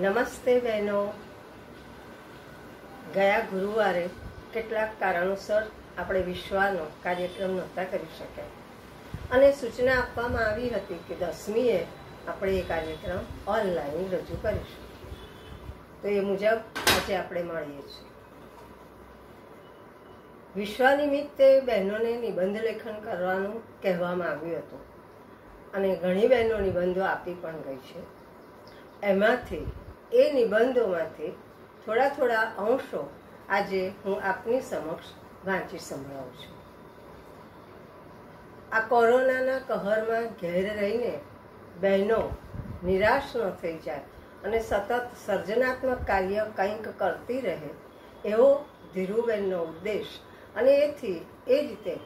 નમસ્તે બહેનો. ગયા ગુરુવારે કેટલાક કારણોસર આપણે વિશ્વાનો કાર્યક્રમ નહોતા કરી શક્યા. અને સૂચના આપવામાં આવી હતી કે દસમીએ આપણે એ કાર્યક્રમ ઓનલાઈન રજૂ કરીશું. તો એ મુજબ આજે આપણે મળીએ છીએ. વિશ્વ નિમિત્તે બહેનોને નિબંધ લેખન કરવાનું કહેવામાં આવ્યું હતું. અને ઘણી બહેનો નિબંધો આપી પણ ગઈ છે. એમાંથી એ નિબંધોમાંથી થોડા થોડા અંશો આજે હું આપની સમક્ષ વાંચી સંભળાવું છું. આ કોરોનાના કહરમાં ઘેર રહીને બહેનો નિરાશ ન થઈ જાય અને સતત સર્જનાત્મક કાર્ય કંઈક કરતી રહે એવો ધીરુબેનનો ઉદ્દેશ અને એથી એ રીતે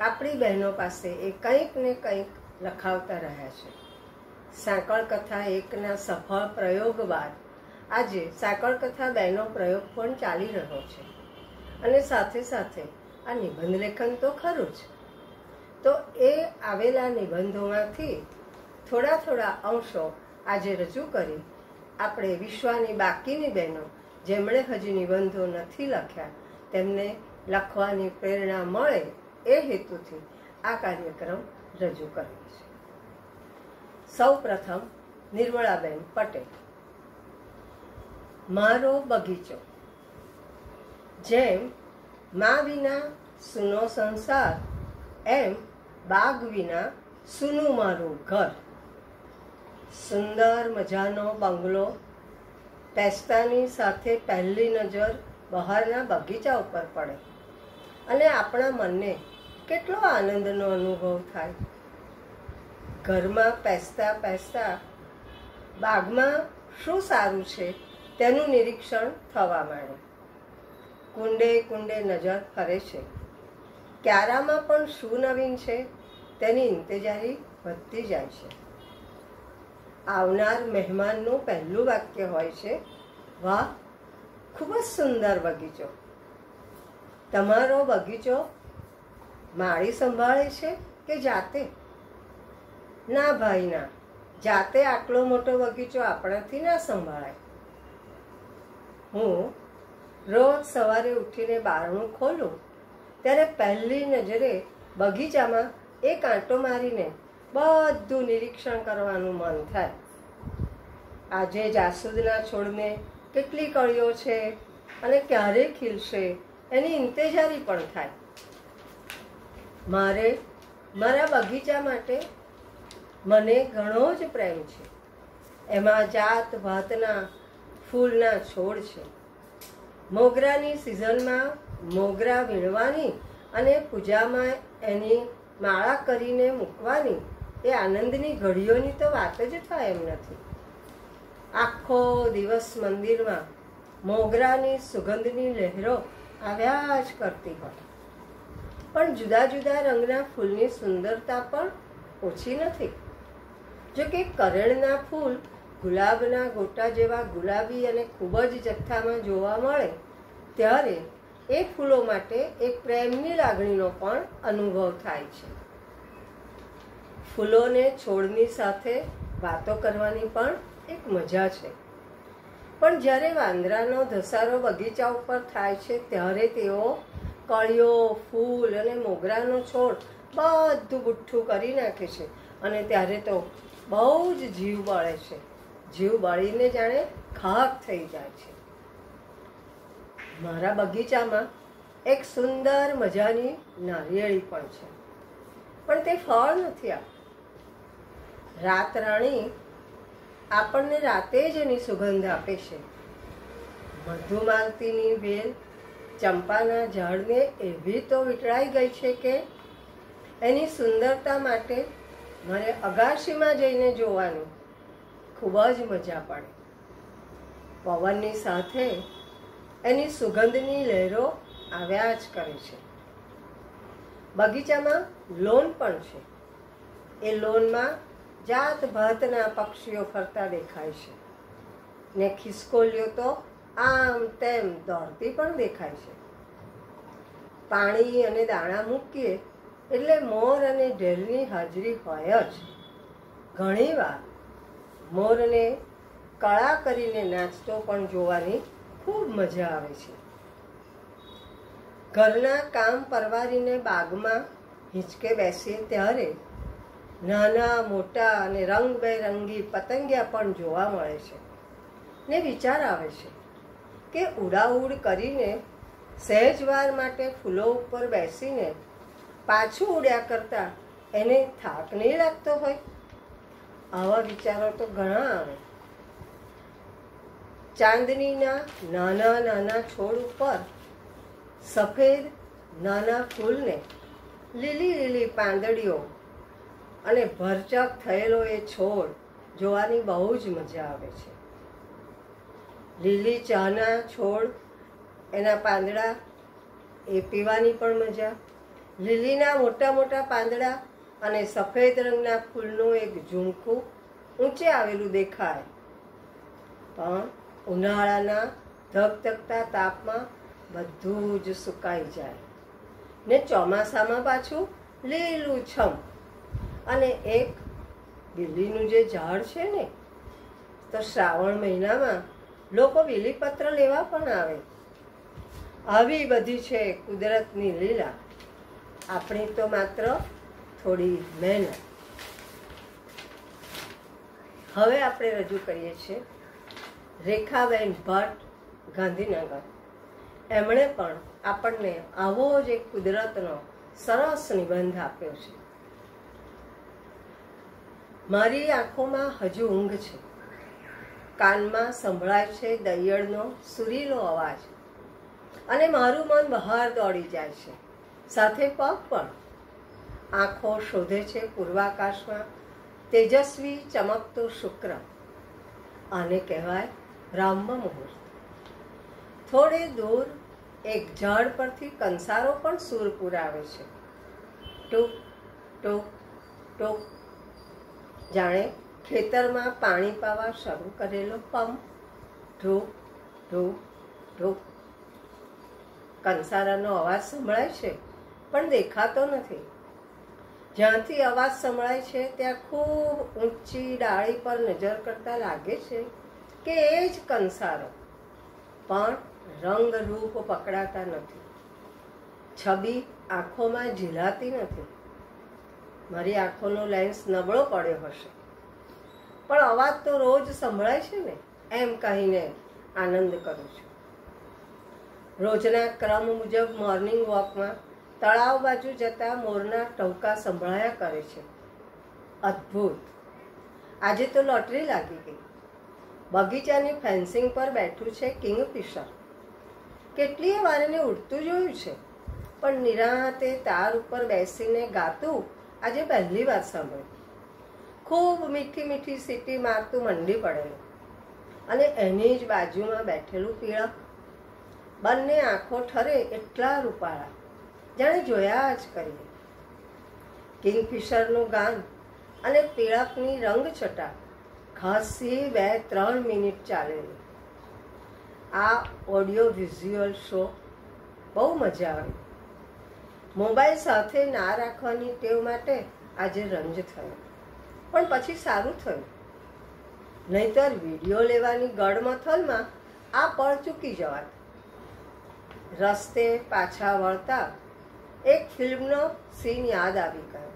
આપણી બહેનો પાસે એ કંઈક ને કંઈક લખાવતા રહ્યા છે. સાંકળ કથા એકના સફળ પ્રયોગ બાદ આજે સાંકળ કથા બેનો પ્રયોગ પણ ચાલી રહ્યો છે. અને સાથે સાથે આ નિબંધ લેખન તો ખરું જ. તો એ આવેલા નિબંધોમાંથી થોડા થોડા અંશો આજે રજૂ કરી આપણે વિશ્વની બાકીની બહેનો, જેમણે હજી નિબંધો નથી લખ્યા, તેમને લખવાની પ્રેરણા મળે એ હેતુથી આ કાર્યક્રમ રજૂ કર્યો છે. સૌ પ્રથમ નિર્મળાબેન પટેલ. મારો બગીચો. જેમ મા વિના સુનો સંસાર, એમ બાગ વિના સુનું મારું ઘર. સુંદર મજાનો બંગલો પેસ્તાની સાથે પહેલી નજર બહારના બગીચા ઉપર પડે. અને આપણા મનને કેટલો આનંદનો અનુભવ થાય. ઘરમાં પહેસતા પહેસતા બાગમાં શું સારું છે? તેનું નિરીક્ષણ થવા માંડ્યું. કુંડે કુંડે નજર ફરે છે. ક્યારામાં પણ શું નવીન છે? તેની ઇંતજારી વધતી જાય છે. આવનાર મહેમાનનું પહેલું વાક્ય હોય છે, વાહ, ખૂબ જ સુંદર બગીચો. તમારો બગીચો માળી સંભાળે છે કે જાતે? ના ભાઈ, ના. જાતે આટલો મોટો બગીચો આપણાથી ના સંભાળાય. હું રોજ સવારે ઉઠીને બારણું ખોલું, ત્યારે પહેલી નજરે બગીચામાં એક આંટો મારીને બધું નિરીક્ષણ કરવાનું મન થાય. આજે જાસૂદના છોડને કેટલી કળીઓ છે અને ક્યારે ખીલશે એની ઇંતેજારી પણ થાય. મારે મારા બગીચા માટે મને ઘણો જ પ્રેમ છે. એમાં જાત ભાતના ફૂલના છોડ છે. મોગરાની સિઝનમાં મોગરા વીણવાની અને પૂજામાં એની માળા કરીને મૂકવાની એ આનંદની ઘડીઓની તો વાત જ થાય એમ નથી. આખો દિવસ મંદિરમાં મોગરાની સુગંધની લહેરો આવ્યા જ કરતી હોય. પણ જુદા જુદા રંગના ફૂલની સુંદરતા પણ ઓછી નથી. જો કે કરેણના ફૂલ ગુલાબના ગોટા જેવા ગુલાબી અને ખૂબ જ જથ્થામાં જોવા મળે, ત્યારે એ ફૂલો માટે એક પ્રેમની લાગણીનો પણ અનુભવ થાય છે. ફૂલોને છોડની સાથે વાતો કરવાની પણ એક મજા છે. પણ જ્યારે વાંદરાનો ધસારો બગીચા ઉપર થાય છે, ત્યારે તેઓ કળીઓ, ફૂલ અને મોગરાનો છોડ બધું ગુઠ્ઠું કરી નાખે છે અને ત્યારે તો બહુ જ જીવ બળે છે. જીવ બળીને જાણે ખાક થઈ જાય છે. મારા બગીચામાં એક સુંદર મજાની નારિયેળી પણ છે. પણ તે ફળ નથી આપતું. રાત રાણી આપણને રાતે જ એની સુગંધ આપે છે. મધુમાલતીની બેલ ચંપાના ઝાડને એવી તો વીંટળાઈ ગઈ છે કે એની સુંદરતા માટે મારે અગાશીમાં જઈને જોવાનું ખૂબ જ મજા પડે. પવનની સાથે એની સુગંધની લહેરો આવ્યા જ કરે છે. બગીચામાં લોન પણ છે. એ લોનમાં જાત ભાતના પક્ષીઓ ફરતા દેખાય છે. ને ખિસકોલીઓ તો આમ તેમ દોડતી પણ દેખાય છે. પાણી અને દાણા મૂકીએ એટલે મોર અને ઢેલની હાજરી હોય જ. ઘણીવાર મોરને કળા કરીને નાચતો પણ જોવાની ખૂબ મજા આવે છે. ઘરના કામ પરવારીને બાગમાં હિંચકે બેસીએ ત્યારે નાના, મોટા અને રંગબેરંગી પતંગિયા પણ જોવા મળે છે ને વિચાર આવે છે કે ઉડાઉડ કરીને સહેજવાર માટે ફૂલો ઉપર બેસીને પાછું ઉડ્યા કરતાં એને થાક નહીં લાગતો હોય? આવા વિચારો તો ઘણા આવે. ચાંદનીના નાના નાના છોડ ઉપર સફેદ નાના ફૂલને લીલી લીલી પાંદડીઓ અને ભરચક થયેલો એ છોડ જોવાની બહુ જ મજા આવે છે. લીલી ચાના છોડ એના પાંદડા એ પીવાની પણ મજા. લીલીના મોટા મોટા પાંદડા અને સફેદ રંગના ફૂલનું એક ઝુમખું ઊંચે આવેલું દેખાય. પણ ઉનાળાના ધગધગતા તાપમાં બધું જ સુકાઈ જાય. ને ચોમાસામાં પાછું લીલું છમ અને એક બીલીનું જે ઝાડ છે ને, તો શ્રાવણ મહિનામાં લોકો બીલીપત્ર લેવા પણ આવે. આવી બધી છે કુદરતની લીલા. આપણી તો માત્ર થોડી મહેનત. હવે આપણે રજૂ કરીએ છીએ રેખાબેન ભટ્ટ ગાંધીનગર. એમણે પણ આપણને આવો જ એક કુદરતનો સરસ નિબંધ આપ્યો છે. મારી આંખોમાં હજુ ઊંઘ છે. કાનમાં સંભળાય છે દૈયળનો સુરીલો અવાજ. અને મારું મન બહાર દોડી જાય છે. સાથે પગ પણ આંખો શોધે છે પૂર્વાકાશમાં. તેજસ્વી ચમકતો શુક્ર. આને કહેવાય બ્રાહ્મ મુહૂર્ત. થોડે દૂર એક ઝાડ પરથી કંસારો પણ સૂર પુરાવે છે. ટૂંક ટૂંક ટૂંક. જાણે ખેતરમાં પાણી પાવા શરૂ કરેલો પંપ. ઢૂક ઢૂક ઢૂક. કંસારાનો અવાજ સંભળાય છે, પણ દેખાતો નથી. જ્યાંથી અવાજ સંભળાય છે, ત્યાં ખૂબ ઊંચી ડાળી પર નજર કરતા લાગે છે કે એ જ કંસારો. પણ રંગ રૂપ પકડાતા નથી. છબી આંખોમાં ઝીલાતી નથી. મારી આંખોનો લેન્સ નબળો પડ્યો હશે. પણ અવાજ તો રોજ સંભળાય છે ને, એમ કહીને આનંદ કરું છું. રોજના ક્રમ મુજબ મોર્નિંગ વોકમાં તળાવ બાજુ જતા મોરના ટહુકા સંભળાયા કરે છે. અદ્ભુત. આજે તો લોટરી લાગી ગઈ. બગીચાની ફેન્સિંગ પર બેઠું છે કિંગફિશર. કેટલીય વાર એને ઉડતું જોયું છે, પણ નિરાતે તાર ઉપર બેસીને ગાતું આજે પહેલી વાર સાંભળ્યું. ખૂબ મીઠી મીઠી સીટી મારતું મંડી પડેલું અને એની જ બાજુમાં બેઠેલું પીળક બંને આંખો ઠરે એટલા રૂપાળા. જાણે જોયા જ કરીએ કિંગફિશરનું ગાન અને પીળકની રંગછટા ખાસી બે ત્રણ મિનિટ ચાલેલી. આ ઓડિયો વિઝ્યુઅલ શો બહુ મજા આવી. મોબાઈલ સાથે ના રાખવાની ટેવ માટે આજે રંજ થયો. પણ પછી સારું થયું. નહીતર વીડિયો લેવાની ગડમથલમાં આ પળ ચૂકી જવાત રસ્તે પાછા વળતા એક ફિલ્મનો સીન યાદ આવી ગયો.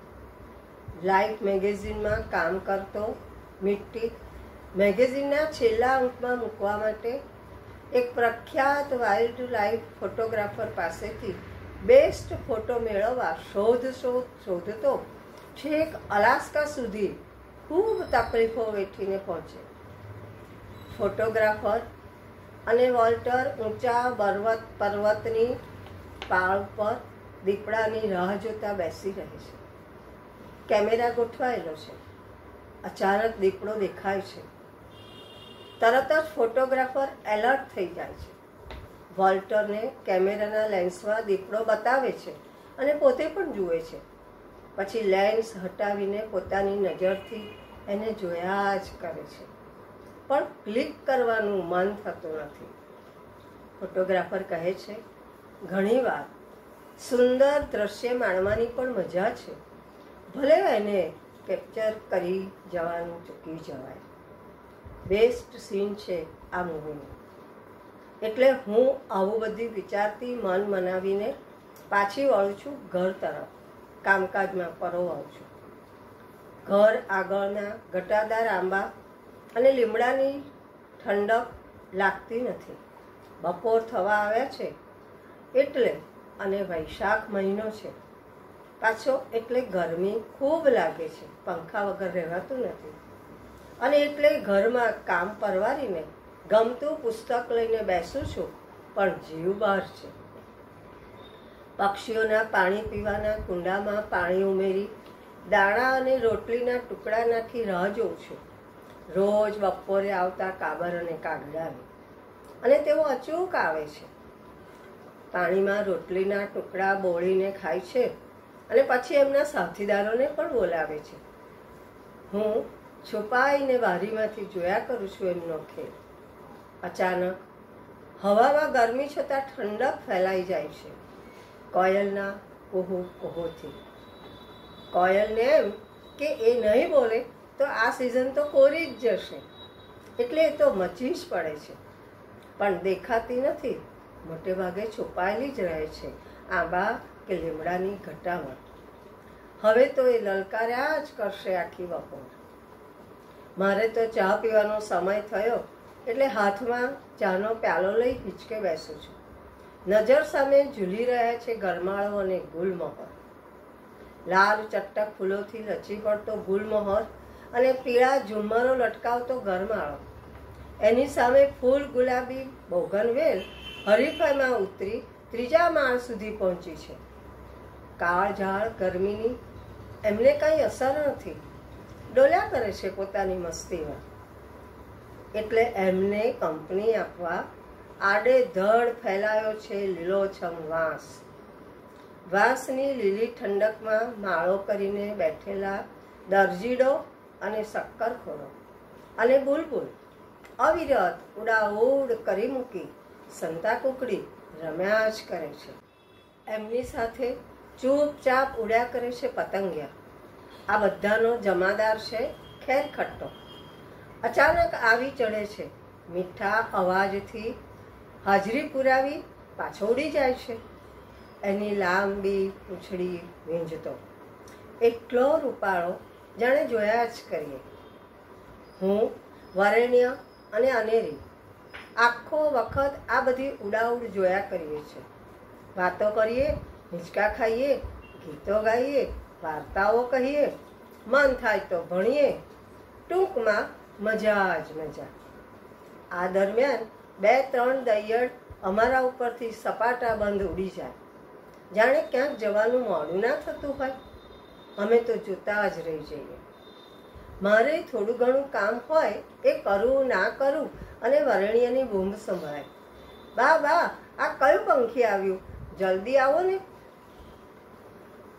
લાઈફ મેગેઝિનમાં કામ કરતો મિટ્ટી મેગેઝિનના છેલ્લા અંકમાં મૂકવા માટે એક પ્રખ્યાત વાઇલ્ડ લાઈફ ફોટોગ્રાફર પાસેથી બેસ્ટ ફોટો મેળવવા શોધ શોધ શોધતો છેક અલાસ્કા સુધી ખૂબ તકલીફો વેઠીને પહોંચે. ફોટોગ્રાફર અને વોલ્ટર ઊંચા પર્વત પર્વતની પાળ પર દીપડાની રાહ જોતા બેસી રહે છે. કેમેરા ગોઠવાયેલો છે. અચાનક દીપડો દેખાય છે. તરત જ ફોટોગ્રાફર એલર્ટ થઈ જાય છે. વોલ્ટરને કેમેરાના લેન્સમાં દીપડો બતાવે છે અને પોતે પણ જુએ છે. પછી લેન્સ હટાવીને પોતાની નજરથી એને જોયા જ કરે છે. પણ ક્લિક કરવાનું મન થતું નથી. ફોટોગ્રાફર કહે છે, ઘણીવાર સુંદર દ્રશ્ય માણવાની પણ મજા છે. ભલે એને કેપ્ચર કરી જવાનું ચૂકી જવાય. બેસ્ટ સીન છે આ મૂવીનું એટલે હું આવું બધી વિચારતી મન મનાવીને પાછી વળું છું ઘર તરફ. કામકાજમાં પરોવાઉં છું. ઘર આગળના ઘટાદાર આંબા અને લીમડાની ઠંડક લાગતી નથી. બપોર થવા આવ્યા છે. એટલે અને વૈશાખ મહિનો છે. પાછો એટલે ગરમી ખૂબ લાગે છે. પંખા વગર રહેવાતું નથી. અને એટલે ઘરમાં કામ પરવારીને ગમતું પુસ્તક લઈને બેસું છું, પણ જીવ બહાર છે. પક્ષીઓના પાણી પીવાના કુંડામાં પાણી ઉમેરી, દાણા અને રોટલીના ટુકડા નાખી રાહ જોઉં છું. રોજ બપોરે આવતા કાબર અને કાગડાને. અને તેઓ અચૂક આવે છે. પાણીમાં રોટલીના ટુકડા બોળીને ખાય છે અને પછી એમના સાથીદારોને પણ બોલાવે છે. હું છુપાઈને બારીમાંથી જોયા કરું છું એમનો ખેલ. અચાનક હવામાં ગરમી છતાં ઠંડક ફેલાઈ જાય છે. કોયલના કોહો કોહોથી કોયલને એમ કે એ નહીં બોલે તો આ સિઝન તો કોરી જ જશે. એટલે એ તો મચી જ પડે છે. પણ દેખાતી નથી. મોટે ભાગે છુપાયેલી જ રહે છે આંબા કે લીમડાની ઘટામાં હવે તો એ લલકાર્યા જ કરશે આખી બપોર. મારે તો ચા પીવાનો સમય થયો એટલે હાથમાં ચાનો પ્યાલો લઈ હિંચકે બેસું છું. નજર સામે ઝૂલી રહ્યા છે ગરમાળો અને ગુલમહોર. લાલ ચટક ફૂલોથી લચી પડતો ગુલમહોર અને પીળા ઝુમ્મરો લટકાવતો ગરમાળો. એની સામે ફૂલ ગુલાબી બોગનવેલ હરીફાઈમાં ઉતરી ત્રીજા માળ સુધી પહોંચી છે. કાળઝાળ ગરમીની એમને કાંઈ અસર નથી. ડોલ્યા કરે છે પોતાની મસ્તીમાં. એટલે એમને કંપની આપવા આડે ધડ ફેલાયો છે લીલોછમ વાંસ. વાંસની લીલી ઠંડકમાં માળો કરીને બેઠેલા દરજીડો અને શક્કરખોરો. અને બુલબુલ અવિરત ઉડાઉડ કરી મૂકી. સંતા કુકડી રમ્યા જ કરે છે. એમની સાથે ચૂપચાપ ઉડ્યા કરે છે પતંગિયા. આ બધાનો જમાદાર છે ખેર ખટ્ટો અચાનક આવી ચડે છે. મીઠા અવાજથી હાજરી પુરાવી પાછો ઉડી જાય છે. એની લાંબી પૂંછડી વીંજતો એટલો રૂપાળો જાણે જોયા જ કરીએ. હું, વરેણ્ય અને અનેરી આખો વખત આ બધી ઉડાઉડ જોયા કરીએ છીએ વાતો કરીએ, હિંચકા ખાઈએ, ગીતો ગાઈએ, વાર્તાઓ કહીએ, મન થાય તો ભણીએ, ટૂંકમાં મજા જ મજા. આ દરમિયાન બે ત્રણ દૈયડ અમારા ઉપરથી સપાટા બંધ ઉડી જાય. જાણે ક્યાંક જવાનું મોડું ના થતું હોય. અમે તો જોતા જ રહી જઈએ. મારે થોડું ઘણું કામ હોય, એ કરું ના કરું અને વરણીયાની બૂમ સંભળાય બા બા, આ કયું પંખી આવ્યું? જલ્દી આવો ને.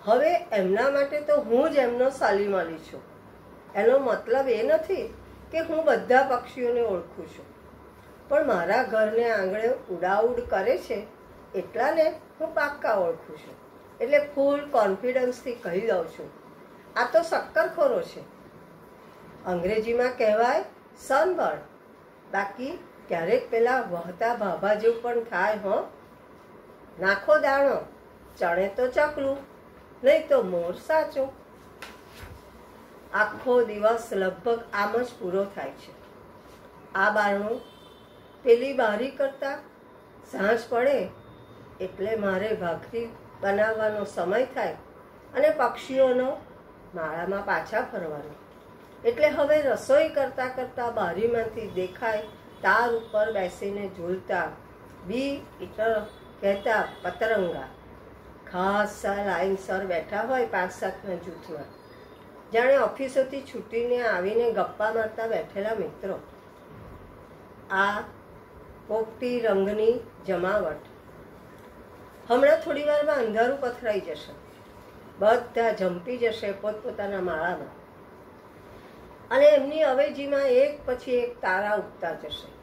હવે એમના માટે તો હું જ એમનો સાલીમાલી છું. એનો મતલબ એ નથી કે હું બધા પક્ષીઓને ઓળખું છું. પણ મારા ઘરને આંગણે ઉડાઉડ કરે છે એટલાને હું પાક્કા ઓળખું છું. એટલે ફૂલ કોન્ફિડન્સથી કહી દઉં છું. આ તો શક્કરખોરો છે. અંગ્રેજીમાં કહેવાય, સનબર્ડ. બાકી ક્યારેક પેલા વહતા ભાભા જેવું પણ થાય, હો. નાખો દાણો, ચણે તો ચકલું, નહીં તો મોર સાચો. આખો દિવસ લગભગ આમ જ પૂરો થાય છે. આ બારણું પેલી બારી કરતા સાંજ પડે એટલે મારે ભાખરી બનાવવાનો સમય થાય અને પક્ષીઓનો માળામાં પાછા ફરવાનો. એટલે હવે રસોઈ કરતા કરતા બારીમાંથી દેખાય તાર ઉપર બેસીને ઝૂલતા બી ઇટર કહેતા પતરંગા. ખાસ લાઈનસર બેઠા હોય પાંચ સાતના જૂથમાં. જાણે ઓફિસોથી છૂટીને આવીને ગપ્પા મારતા બેઠેલા મિત્રો. આ પોપટી રંગની જમાવટ. હમણાં થોડી વારમાં અંધારું પથરાઈ જશે. બધા જંપી જશે પોતપોતાના માળામાં. અને એમની અવેજીમાં એક પછી એક તારા ઉગતા જશે.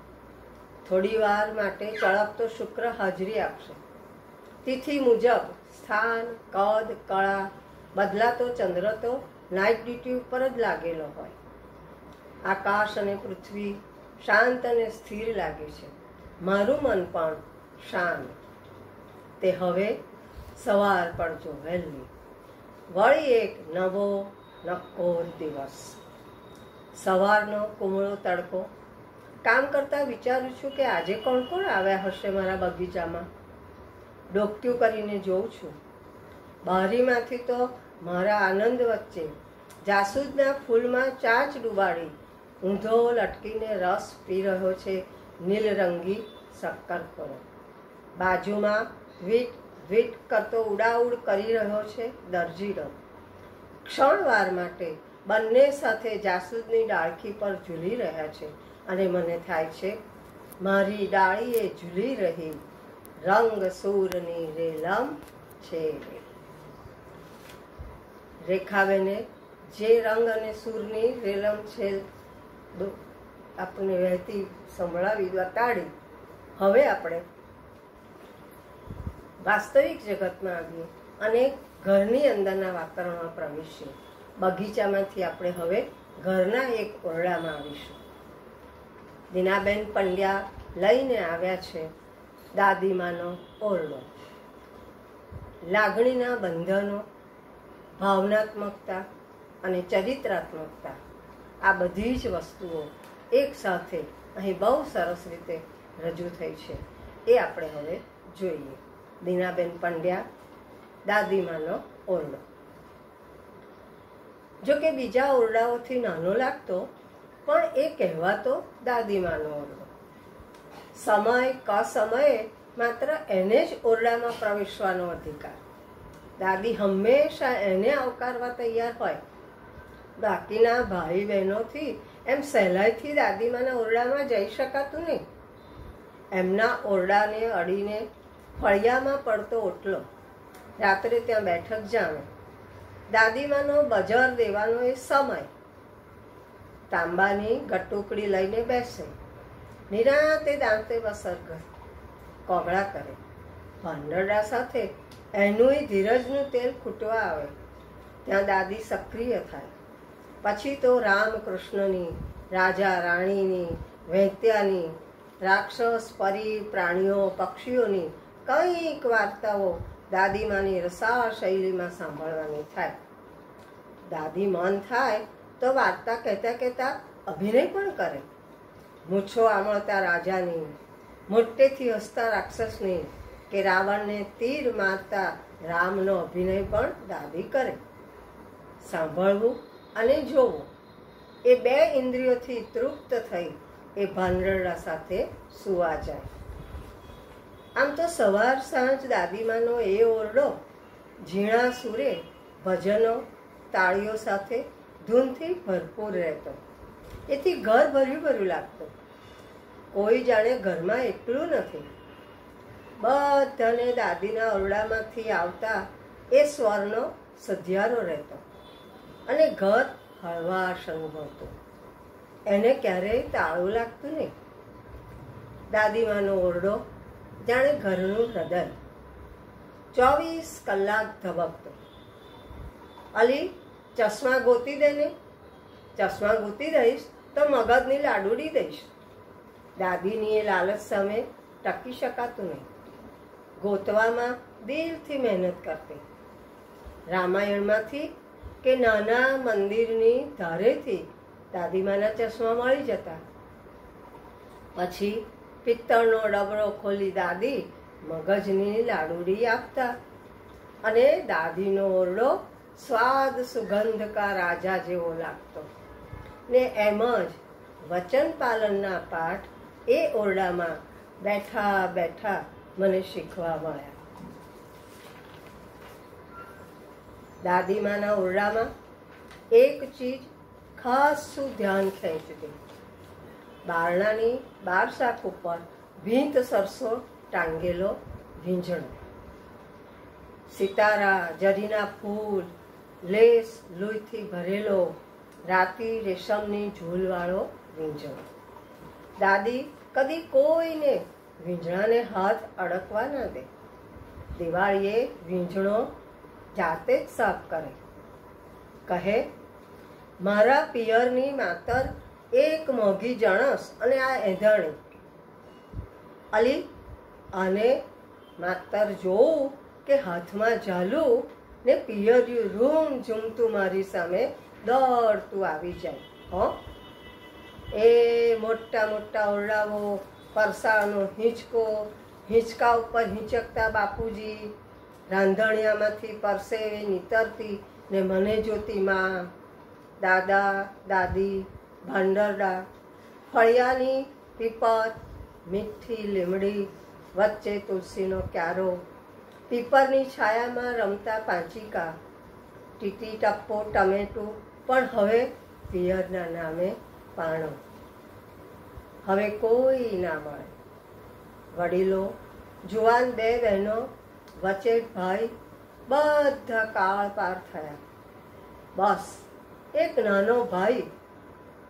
થોડી વાર માટે ચળકતો શુક્ર હાજરી આપશે. તિથિ મુજબ સ્થાન, કદ, કળા બદલાતો ચંદ્ર તો નાઇટ ડ્યુટી ઉપર જ લાગેલો હોય. આકાશ અને પૃથ્વી શાંત અને સ્થિર લાગે છે. મારું મન પણ શાંત. તે હવે સવાર પડજો વહેલી. વળી એક નવો, નક્કોર દિવસ. સવારનો કુમળો તડકો. કામ કરતાં વિચારું છું કે આજે કોણ કોણ આવ્યા હશે મારા બગીચામાં. ડોક્યું કરીને જોઉં છું. બારીમાંથી તો મારા આનંદ વચ્ચે જાસૂદના ફૂલમાં ચાચ ડુબાડી. ઊંધો લટકીને રસ પી રહ્યો છે નીલરંગી શક્કરખોરો બાજુમાં વીટ વીટ કરતો ઉડાઉડ કરી રહ્યો છે દરજીડો. ક્ષણવાર માટે બંને સાથે જાસૂદની ડાળખી પર ઝૂલી રહ્યા છે અને મને થાય છે, મારી ડાળીએ ઝૂલી રહી. રંગ સૂરની રેલમ છે. રેખાબેને, જે રંગ અને સૂરની રેલમ છે આપણે વહેતી સંભળાવી બતાડી. હવે આપણે વાસ્તવિક જગતમાં આવીએ અને ઘરની અંદરના વાતાવરણમાં પ્રવેશીએ. બગીચામાંથી આપણે હવે ઘરના એક ઓરડામાં આવીશું. દીનાબેન પંડ્યા લઈને આવ્યા છે દાદીમાનો ઓરડો. લાગણીના બંધનો, ભાવનાત્મકતા અને ચરિત્રાત્મકતા, આ બધી જ વસ્તુઓ એક સાથે અહીં બહુ સરસ રીતે રજૂ થઈ છે. એ આપણે હવે જોઈએ. દીનાબેન પંડ્યા, દાદીમાનો ઓરડો. જો કે બીજા ઓરડાઓથી નાનો લાગતો, પણ એ કહેવાતો દાદીમાનો ઓરડો. સમય ક સમયે માત્ર એને જ ઓરડામાં પ્રવેશવાનો અધિકાર. દાદી હંમેશા એને આવકારવા તૈયાર હોય. બાકીના ભાઈ બહેનોથી એમ સહેલાઈથી દાદીમાના ઓરડામાં જઈ શકાતું નહીં. એમના ઓરડાને અડીને ફળિયામાં પડતો ઓટલો. રાત્રે ત્યાં બેઠક જામે દાદીમાનો બજાર દેવાનો એ સમય. તાંબાની ગટુકડી લઈને બેસે. નિરાતે દાંતે બસર કરે કોગળા કરે. ભંડરડા સાથે એનું ધીરજનું તેલ ખૂટવા આવે. ત્યાં દાદી સક્રિય થાય. પછી તો રામકૃષ્ણની, રાજા રાણીની વૈત્યાની રાક્ષસ પરી, પ્રાણીઓ, પક્ષીઓની કંઈક વાર્તાઓ દાદીમાની રસાળ શૈલીમાં સાંભળવાની થાય. દાદી મન થાય તો વાર્તા કહેતા કહેતા અભિનય પણ કરે. મૂછો આમળતા રાજાની, મોટેથી હસતા રાક્ષસની કે રાવણને તીર મારતા રામનો અભિનય પણ દાદી કરે. સાંભળવું અને જોવું, એ બે ઇન્દ્રિયોથી તૃપ્ત થઈ એ ભાંડરડા સાથે સુવા જાય. આમ તો સવાર સાંજ દાદીમાનો એ ઓરડો, ઝીણા સુરે, ભજનો તાળીઓ સાથે ધૂનથી ભરપૂર રહેતો. એથી ઘર ભર્યું ભર્યું લાગતું. કોઈ જાણે ઘરમાં એકલું નથી. બધાને દાદીના ઓરડામાંથી આવતા એ સ્વરનો સધિયારો રહેતો અને ઘર હળવાશ અનુભવતું. એને ક્યારેય તાળું લાગતું નહીં. દાદીમાનો ઓરડો જાણે ઘરનું હૃદય. ચોવીસ કલાક ધબકતો. અલી ચશ્મા ગોતી દે ને, ચશ્મા ગોતી દઈશ તો મગજની લાડુડી દઈશ. દાદીની એ લાલચ સામે ટકી શકાતું નહીં. ગોતવામાં દિલથી મહેનત કરતી. રામાયણમાંથી કે નાના મંદિરની ધારેથી દાદીમાના ચશ્મા મળી જતા. પછી પિત્તળનો ડબરો ખોલી દાદી મગજની લાડુડી આપતા અને દાદીનો ઓરડો સ્વાદ સુગંધ કા રાજા જેવો લાગતો. ને એમ જ વચન પાલનના પાઠ એ ઓરડામાં બેઠા બેઠા મને શીખવા મળ્યા. દાદીમાના ઓરડામાં એક ચીજ ખાસું ધ્યાન ખેંચતી? બારણાની બાર શાખ ઉપર ભીંત, સરસો, ટાંગેલો, ભીંજણો. સિતારા, જરીના ફૂલ લેસ, લોહીથી ભરેલો રાતી રેશમની ઝૂલવાળો વીંઝણો દાદી, કદી કોઈને વીંઝણાને હાથ અડકવા ના દે. દિવાળીએ વીંઝણો જાતે જ સાફ કરે. કહે, મારા પિયરની માતર એક મોઘી જણસ અને આ એંધાણી. અલી, આને માતર જોઉં કે હાથમાં ઝાલું ને પિયર્યું રૂમ ઝૂમતું મારી સામે દોડતું આવી જાય, હો. એ મોટા મોટા ઓરડાઓ પરસાળનો હિંચકો, હિંચકા ઉપર હિંચકતા બાપુજી, રાંધણિયામાંથી પરસેવે નીતરતી ને મને જોતી માં, દાદા, દાદી, ભાંડરડા, ફળિયાની પીપર, મીઠી લીમડી, વચ્ચે તુલસીનો ક્યારો પીપરની છાયામાં રમતા પાંચિકા, ટીટી ટપ્પો, ટમેટું, પણ હવે પિયરના નામે પાણો. હવે કોઈ ના મળે. વડીલો, જુવાન બે બહેનો, વચ્ચે ભાઈ બધા કાળ પાર થયા. બસ, એક નાનો ભાઈ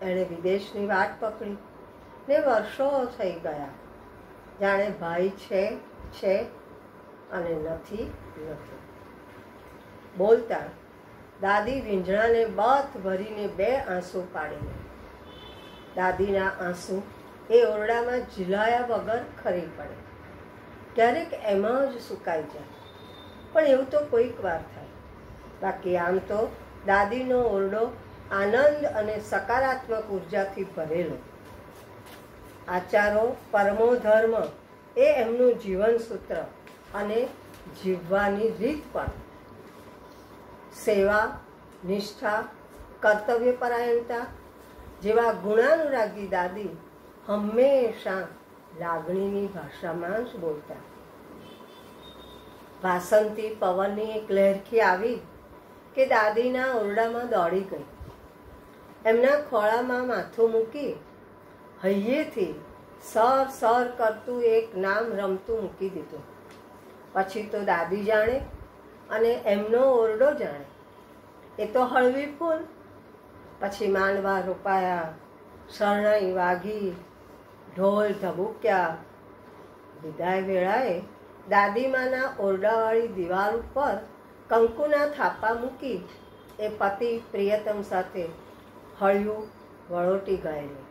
એણે વિદેશની વાટ પકડી ને વર્ષો થઈ ગયા. જાણે ભાઈ છે છે અને નથી નથી બોલતા દાદી વીંઝણાને બથ ભરીને બે આંસુ પાડીને. દાદીના આંસુ એ ઓરડામાં ઝીલાયા વગર ખરી પડે. ક્યારેક એમાં જ સુકાઈ જાય. પણ એવું તો કોઈક વાર થાય. બાકી આમ તો દાદીનો ઓરડો આનંદ અને સકારાત્મક ઉર્જાથી ભરેલો. આચારો, પરમો ધર્મ એ એમનું જીવન સૂત્ર અને જીવવાની રીત પણ. સેવા, નિષ્ઠા કર્તવ્યપરાયણતા જેવા ગુણાનુરાગી દાદી હંમેશા લાગણીની ભાષામાં જ બોલતા. વાસંતી પવનની એક લહેરખી આવી કે દાદીના ઓરડામાં દોડી ગઈ. એમના ખોળામાં માથું મૂકી હૈયેથી સર સર કરતું એક નામ રમતું મૂકી દીધું. પછી તો દાદી જાણે અને એમનો ઓરડો જાણે. એ તો હળવી ફૂલ. પછી માંડવા રોપાયા, શરણાઈ વાઘી ઢોલ ધબુક્યા. વિદાય વેળાએ દાદીમાના ઓરડાવાળી દિવાલ ઉપર કંકુના થાપા મૂકી એ પતિ પ્રિયતમ સાથે હળિયું વળોટી ગયેલી.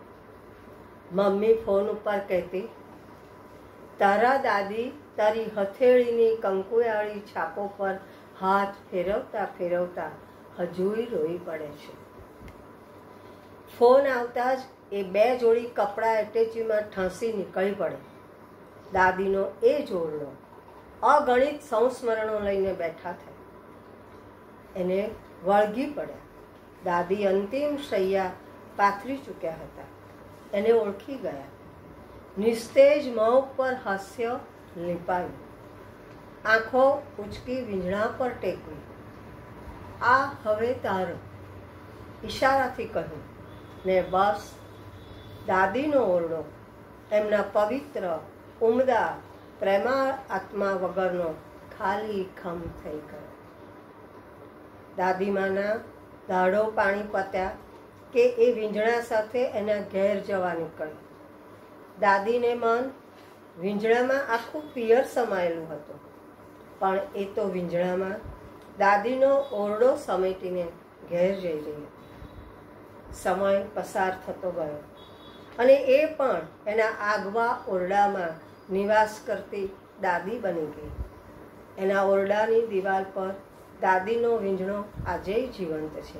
મમ્મી ફોન ઉપર કહેતી, તારા દાદી તારી હથેળીની કંકુયાળી છાપો પર હાથ ફેરવતા ફેરવતા હજુય રોઈ પડે છે. ફોન આવતા જ એ બે જોડી કપડાં એટેચીમાં ઠાંસી નીકળી પડે. દાદીનો એ જોડનો અગણિત સંસ્મરણો લઈને બેઠા થાય. એને વળગી પડ્યા. દાદી અંતિમ શૈયા પાથરી ચૂક્યા હતા. એને ઓળખી ગયા. નિસ્તેજ મોં પર હાસ્ય લીપાયું આંખો ઉચકી વીંઝણા પર ટેકવી. આ હવે તારો. ઈશારાથી કહ્યું, ને બસ, દાદીનો ઓરડો, એમના પવિત્ર, ઉમદા પ્રેમા આત્મા વગરનો ખાલી ખમ થઈ ગયો. દાદીમાના દાડો પાણી પત્યા કે એ વીંઝણા સાથે એના ઘેર જવા નીકળ્યું. દાદીને મન વીંઝણામાં આખું પિયર સમાયેલું હતું. પણ એ તો વીંજળામાં દાદીનો ઓરડો સમેટીને ઘેર જઈ રહી સમય પસાર થતો ગયો અને એ પણ એના આગવા ઓરડામાં નિવાસ કરતી દાદી બની ગઈ. એના ઓરડાની દિવાલ પર દાદીનો વીંઝણો આજે જીવંત છે.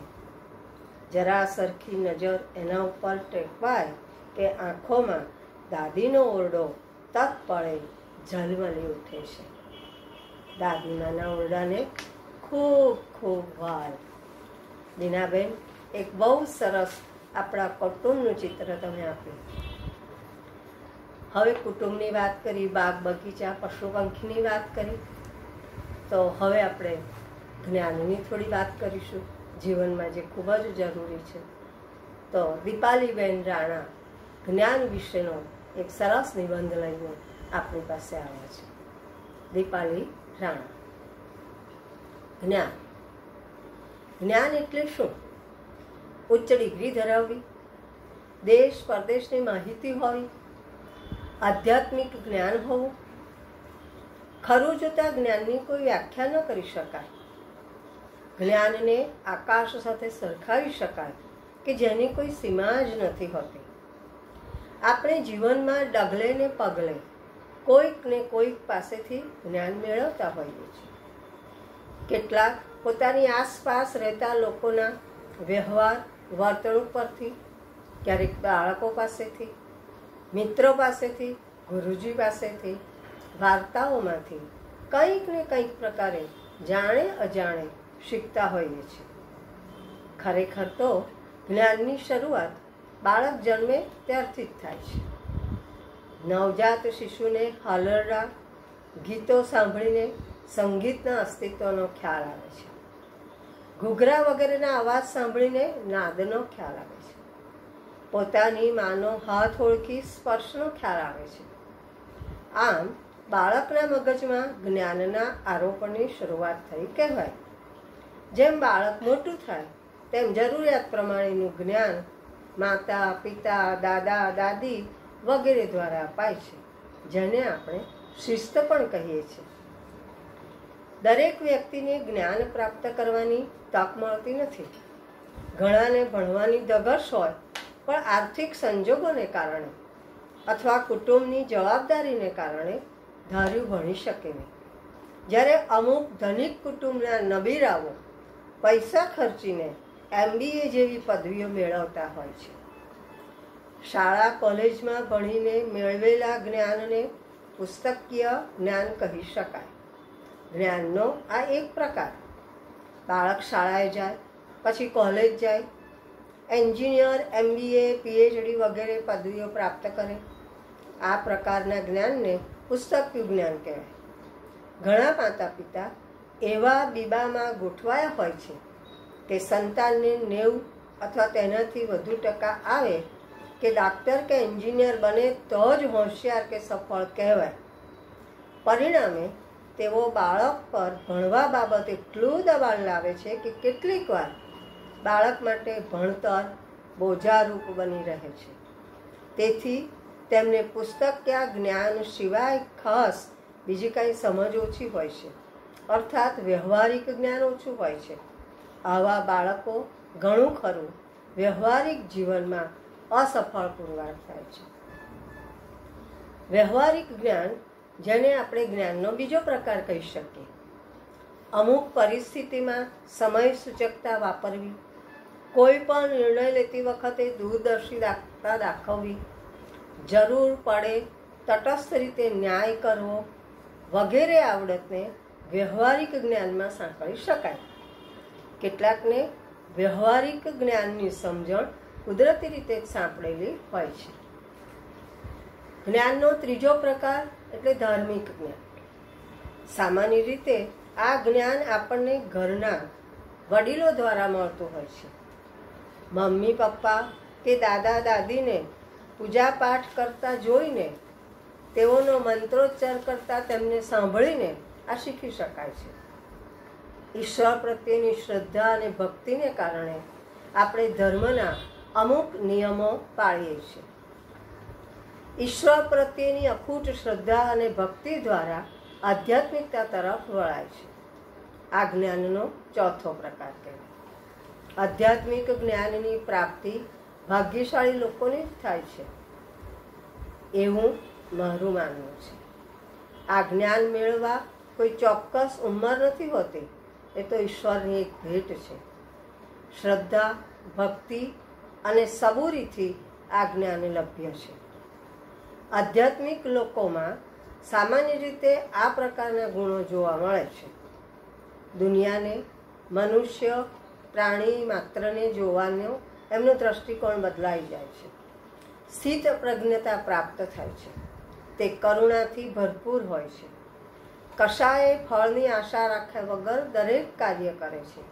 જરા સરખી નજર એના ઉપર ટેકવાય કે આંખોમાં દાદીનો ઓરડો તત્પળે ઝલમલી ઉઠે છે. દાદીમાના ઓરડાને ખૂબ ખૂબ વાર. દીનાબેન, એક બહુ સરસ આપણા કુટુંબનું ચિત્ર તમે આપ્યું. હવે કુટુંબની વાત કરી, બાગ બગીચા પશુ પંખીની વાત કરી, તો હવે આપણે જ્ઞાનની થોડી વાત કરીશું. જીવનમાં જે ખૂબ જ જરૂરી છે. તો દીપાલીબેન રાણા જ્ઞાન વિશેનો એક સરસ નિબંધ લઈને આપણી પાસે આવ્યા છે. દીપાલી રાણા જ્ઞાન. જ્ઞાન એટલે શું? ઉચ્ચ ડિગ્રી ધરાવવી. દેશ પરદેશની માહિતી હોવી આધ્યાત્મિક જ્ઞાન હોવું. ખરું જોતાં જ્ઞાનની કોઈ વ્યાખ્યા ન કરી શકાય. જ્ઞાનને આકાશ સાથે સરખાવી શકાય કે જેની કોઈ સીમા જ નથી હોતી. આપણે જીવનમાં ડગલે ને પગલે કોઈક ને કોઈક પાસેથી જ્ઞાન મેળવતા હોઈએ છીએ. કેટલાક પોતાની આસપાસ રહેતા લોકોના વ્યવહાર, વર્તણૂક પરથી, ક્યારેક બાળકો પાસેથી, મિત્રો પાસેથી, ગુરુજી પાસેથી, વાર્તાઓમાંથી કંઈક ને કંઈક પ્રકારે જાણે અજાણે શીખતા હોઈએ છીએ. ખરેખર તો જ્ઞાનની શરૂઆત બાળક જન્મે ત્યારથી જ થાય છે. નવજાત શિશુને હલરડા ગીતો સાંભળીને સંગીતના અસ્તિત્વનો ખ્યાલ આવે છે. ઘૂઘરા વગેરેના અવાજ સાંભળીને નાદનો ખ્યાલ આવે છે. પોતાની માનો હાથ ઓળખી સ્પર્શનો ખ્યાલ આવે છે. આમ, બાળકના મગજમાં જ્ઞાનના આરોપણની શરૂઆત થઈ કહેવાય. જેમ બાળક મોટું થાય, તેમ જરૂરિયાત પ્રમાણેનું જ્ઞાન માતા, પિતા, દાદા, દાદી વગેરે દ્વારા અપાય છે, જેને આપણે શિસ્ત પણ કહીએ છીએ. દરેક વ્યક્તિને જ્ઞાન પ્રાપ્ત કરવાની તક મળતી નથી. ઘણાને ભણવાની ધગશ હોય, પણ આર્થિક સંજોગોને કારણે અથવા કુટુંબની જવાબદારીને કારણે ધાર્યું ભણી શકે નહીં. જ્યારે અમુક ધનિક કુટુંબના નબીરાઓ પૈસા ખર્ચીને એમબીએ જેવી પદવીઓ મેળવતા હોય છે. શાળા, કોલેજમાં ભણીને મેળવેલા જ્ઞાનને પુસ્તકીય જ્ઞાન કહી શકાય. જ્ઞાનનો આ એક પ્રકાર. બાળક શાળાએ જાય, પછી કોલેજ જાય, એન્જિનિયર, એમબીએ, પીએચડી વગેરે પદવીઓ પ્રાપ્ત કરે. આ પ્રકારના જ્ઞાનને પુસ્તકીય જ્ઞાન કહેવાય. ઘણા માતા પિતા એવા બીબામાં ગોઠવાયા હોય છે કે સંતાનને નેવું અથવા તેનાથી વધુ ટકા આવે કે ડાક્ટર કે એન્જિનિયર બને તો જ હોશિયાર કે સફળ કહેવાય. પરિણામે તેઓ બાળક પર ભણવા બાબતે એટલું દબાણ લાવે છે કે કેટલીક વાર બાળક માટે ભણતર બોજારૂપ બની રહે છે. તેથી તેમને પુસ્તક પુસ્તકીય જ્ઞાન સિવાય ખાસ બીજી કાંઈ સમજ ઓછી હોય છે. અર્થાત વ્યવહારિક જ્ઞાન ઓછું હોય છે. આવા બાળકો ઘણું ખરું. વ્યવહારિક જીવનમાં અસફળ પુરવાર થાય છે. વ્યવહારિક જ્ઞાન જેને આપણે જ્ઞાનનો બીજો પ્રકાર કહી શકીએ. અમુક પરિસ્થિતિમાં સમય સૂચકતા વાપરવી, કોઈ પણ નિર્ણય લેતી વખતે દૂરદર્શિતા દાખવવી, જરૂર પડે તટસ્થ રીતે ન્યાય કરવો વગેરે આવડતને વ્યવહારિક જ્ઞાનમાં સાંકળી શકાય. કેટલાકને વ્યવહારિક જ્ઞાનની સમજણ કુદરતી રીતે સાંપડેલી હોય છે. જ્ઞાનનો ત્રીજો પ્રકાર એટલે ધાર્મિક જ્ઞાન. સામાન્ય રીતે આ જ્ઞાન આપણને ઘરના વડીલો દ્વારા મળતું હોય છે. મમ્મી, પપ્પા કે દાદા, દાદીને પૂજા પાઠ કરતા જોઈને, તેઓનો મંત્રોચ્ચાર કરતા તેમને સાંભળીને આ શીખી શકાય છે. ઈશ્વર પ્રત્યેની શ્રદ્ધા અને ભક્તિને કારણે આપણે ધર્મના અમુક નિયમો પાળીએ છીએ. ઈશ્વર પ્રત્યેની અખૂટ શ્રદ્ધા અને ભક્તિ દ્વારા આધ્યાત્મિકતા તરફ વળાય છે. આ જ્ઞાનનો ચોથો પ્રકાર કહેવાય. આધ્યાત્મિક જ્ઞાનની પ્રાપ્તિ ભાગ્યશાળી લોકોને જ થાય છે. એવું મારું માનવું છે. આ જ્ઞાન મેળવવા કોઈ ચોક્કસ ઉંમર નથી હોતી. એ તો ઈશ્વરની એક ભેટ છે. શ્રદ્ધા, ભક્તિ અને સબૂરીથી આ જ્ઞાન લભ્ય છે. આધ્યાત્મિક લોકોમાં સામાન્ય રીતે આ પ્રકારના ગુણો જોવા મળે છે. દુનિયાને મનુષ્ય, પ્રાણી માત્રને જોવાનો એમનો દ્રષ્ટિકોણ બદલાઈ જાય છે. સ્થિત પ્રજ્ઞતા પ્રાપ્ત થાય છે. તે કરુણાથી ભરપૂર હોય છે. કશાએ ફળની આશા રાખ્યા વગર દરેક કાર્ય કરે છે.